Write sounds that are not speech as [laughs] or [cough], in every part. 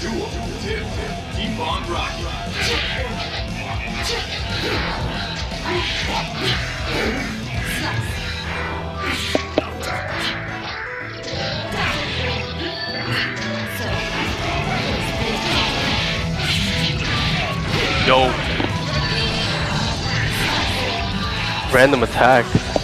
Duel. Tip. Keep on rocking. Yo. Random attack.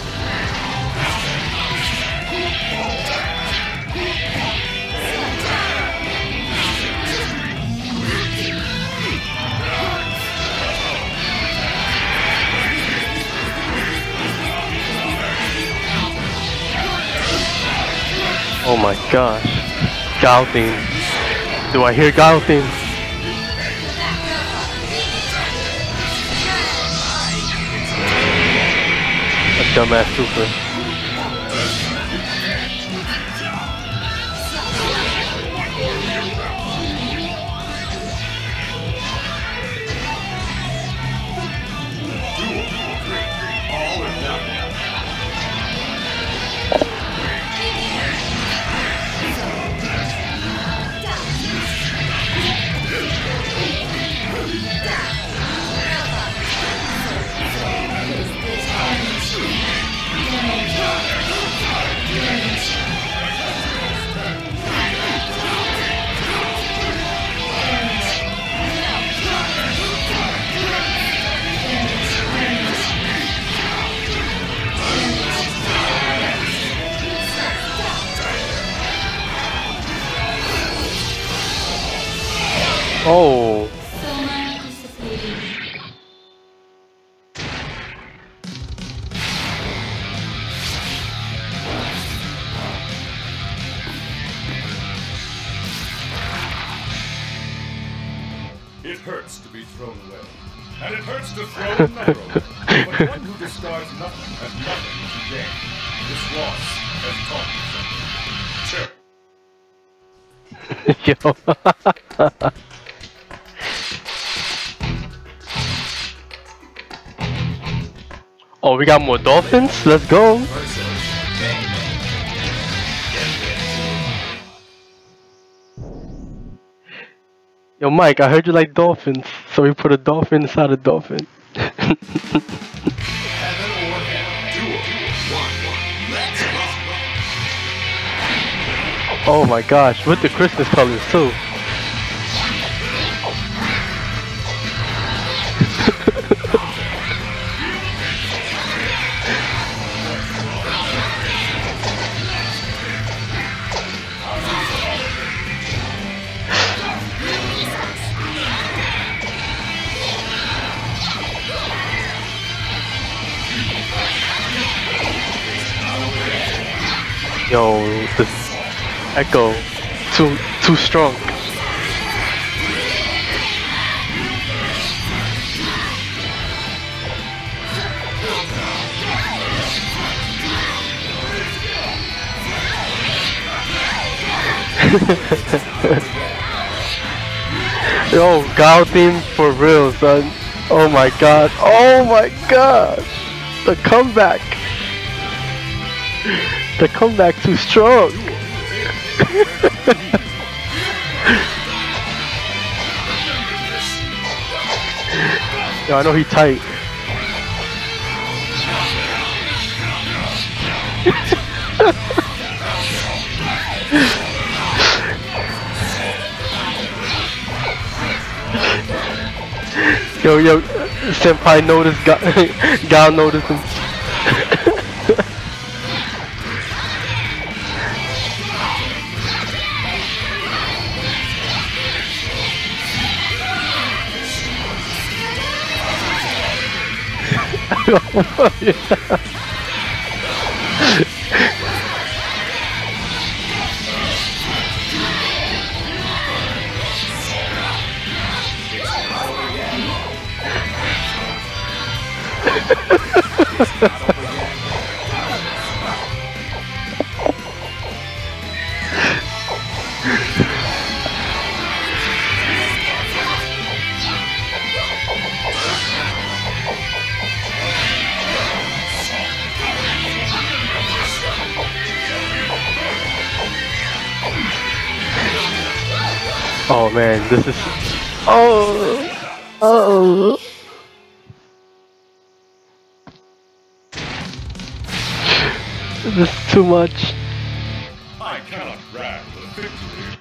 Oh my gosh. Gouting. Do I hear gouting? A dumbass super. Be thrown away. And it hurts to throw [laughs] another away. But one who discards nothing has nothing to gain. This loss has taught me something. Sure. Yo. [laughs] oh, we got more dolphins? Let's go. Versus Bang Bang. Get ready. Yo, Mike, I heard you like dolphins, so we put a dolphin inside a dolphin. [laughs] Oh my gosh, with the Christmas colors too. Echo too too strong. [laughs] Yo, Gal theme for real, son. Oh my god. Oh my god. The comeback. The comeback too strong. Yo, I know he tight. [laughs] Yo, yo, senpai noticed, Gal, [laughs] Gal noticed him. [laughs] yeah. [laughs] Oh man, this is. Oh! Oh! This is too much. I cannot grant the victory.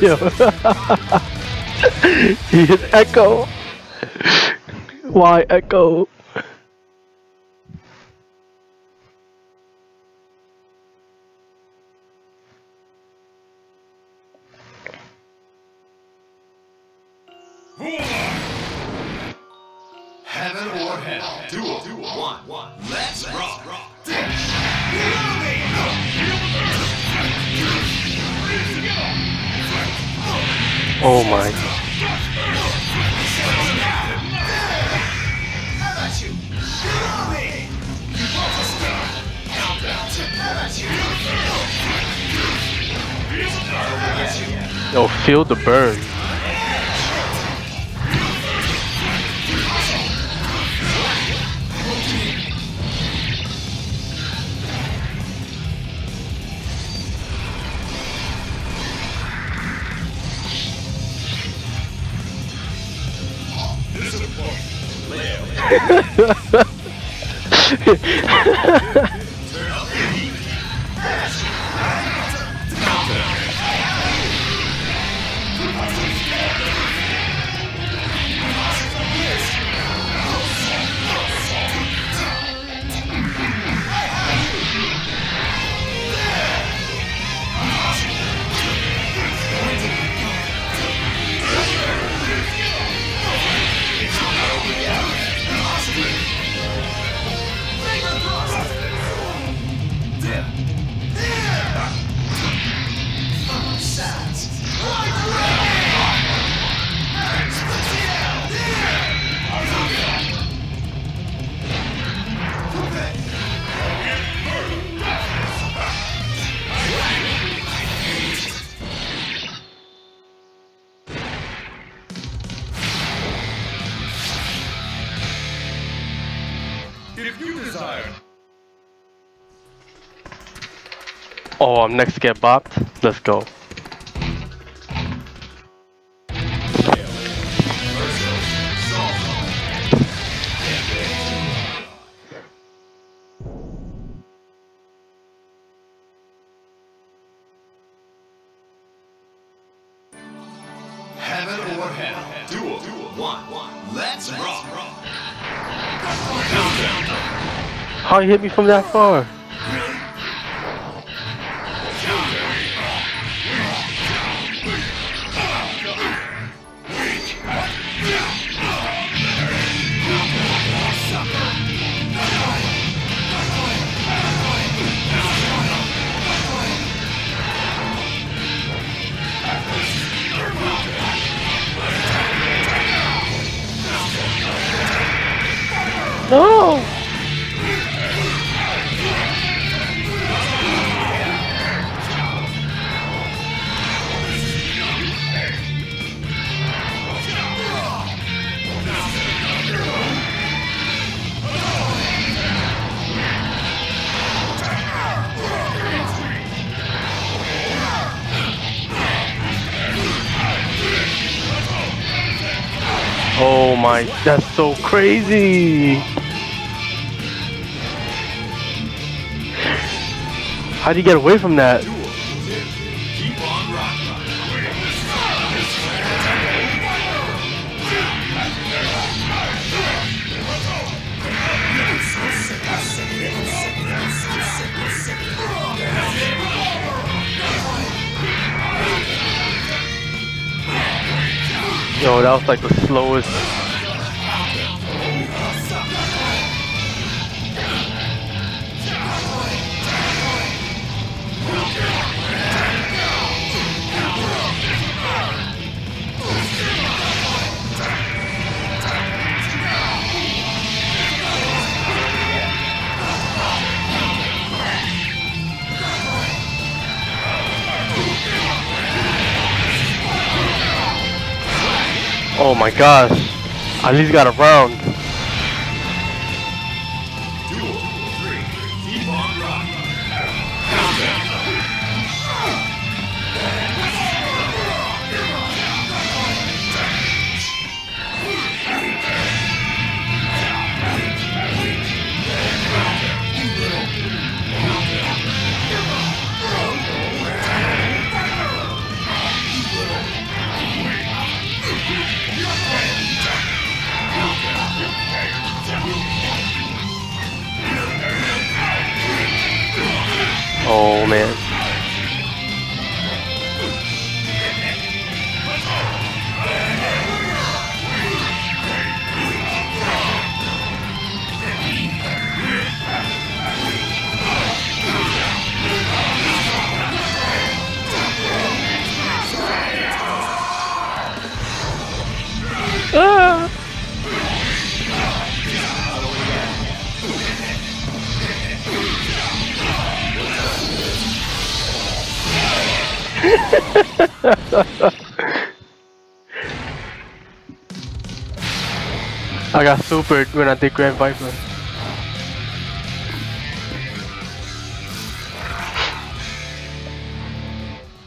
[laughs] Yo. [laughs] he hit Echo. Let's rock. Oh my. Yo, feel the burn. [laughs] [laughs] If you desire Oh, I'm next to get bopped. Let's go. Heaven or hell. Duel. One. One. Let's rock. How you hit me from that far? No! Oh my, that's so crazy! How do you get away from that? Yo, that was like the slowest. Oh my gosh. At least got a I got supered when I did Grand Viper.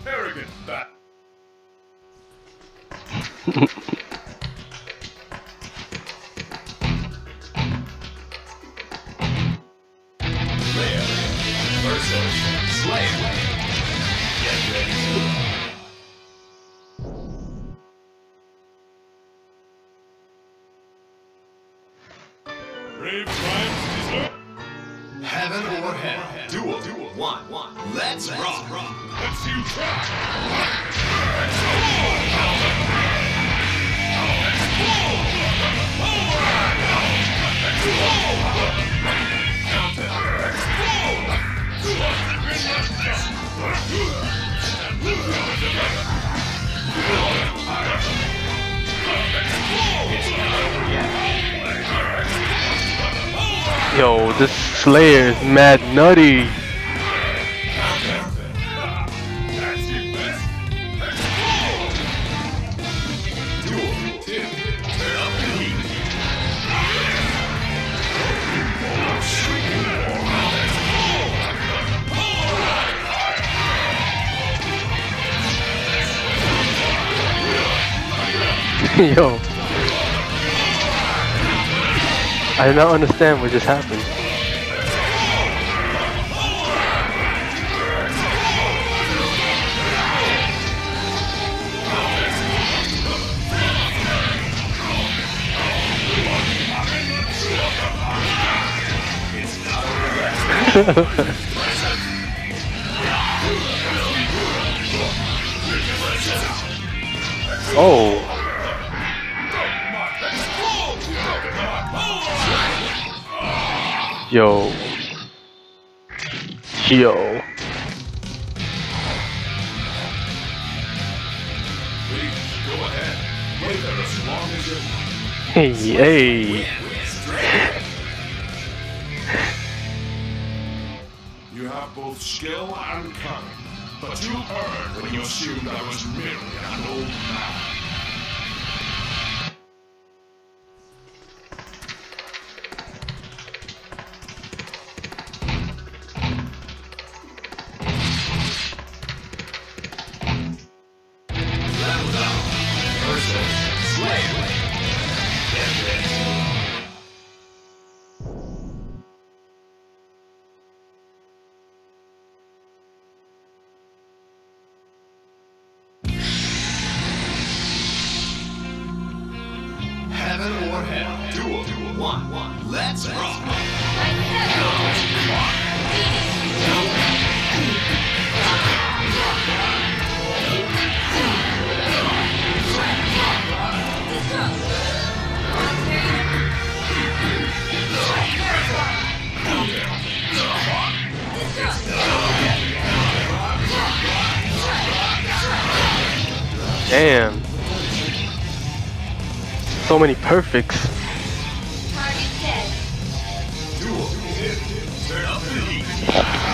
Arrogant bat. [laughs] Brave triumphs deserve. Heaven or Hell. Duel 1. One. Let's rock. Let's you try. Yo, this Slayer is mad nutty. [laughs] That's I do not understand what just happened. [laughs] oh. You Yo. Hey, hey. You have both skill and cunning, but you erred when you assumed I was merely an old man. Heaven or Hell. Duel 1. Let's rock. Damn. So many perfects. Duel 2. Turn up the heat.